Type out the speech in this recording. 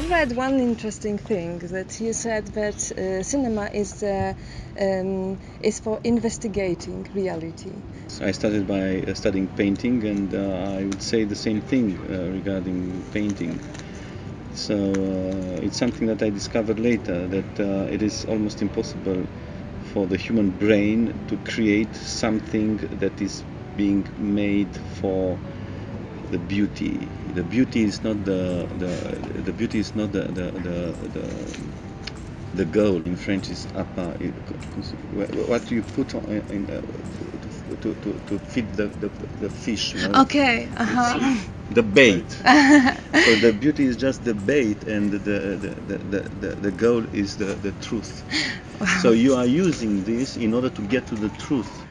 said one interesting thing that you said that uh, cinema is uh, um, is for investigating reality. I started by uh, studying painting, and uh, I would say the same thing uh, regarding painting. So uh, it's something that I discovered later that it is almost impossible for the human brain to create something that is being made for the beauty. The beauty is not the the, the beauty is not the the, the, the the goal in French is. It- What you put on in, uh, to, to, to feed the, the, the fish. you know? Okay. Uh-huh. The bait. so the beauty is just the bait, and the the, the, the, the, the goal is the, the truth. So you are using this in order to get to the truth.